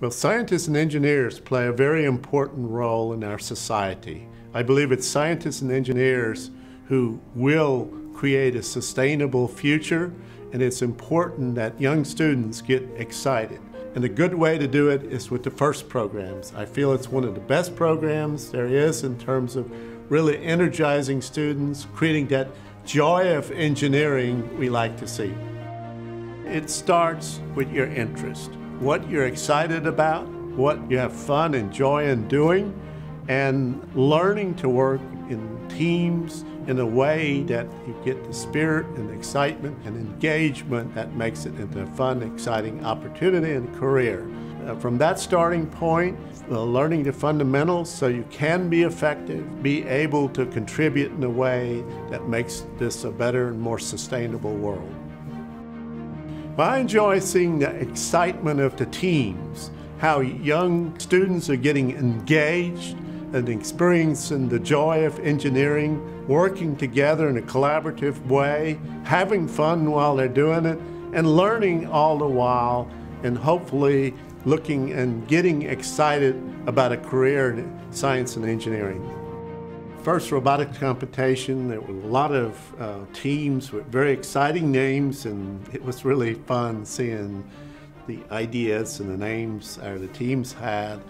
Well, scientists and engineers play a very important role in our society. I believe it's scientists and engineers who will create a sustainable future, and it's important that young students get excited. And a good way to do it is with the FIRST programs. I feel it's one of the best programs there is in terms of really energizing students, creating that joy of engineering we like to see. It starts with your interest, what you're excited about, what you have fun and joy in doing, and learning to work in teams in a way that you get the spirit and excitement and engagement that makes it into a fun, exciting opportunity and career. Uh, from that starting point, uh, learning the fundamentals so you can be effective, be able to contribute in a way that makes this a better and more sustainable world. Well, I enjoy seeing the excitement of the teams, how young students are getting engaged and experiencing the joy of engineering, working together in a collaborative way, having fun while they're doing it, and learning all the while, and hopefully looking and getting excited about a career in science and engineering. First robotics competition, there were a lot of uh, teams with very exciting names, and it was really fun seeing the ideas and the names uh, the teams had.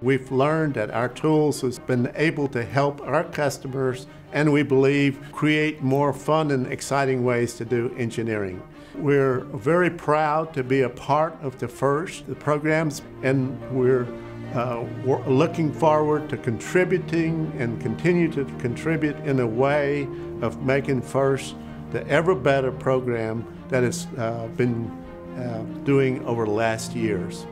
We've learned that our tools has been able to help our customers and we believe create more fun and exciting ways to do engineering. We're very proud to be a part of the FIRST the programs and we're uh, looking forward to contributing and continue to contribute in a way of making FIRST the ever better program that has uh, been uh, doing over the last years.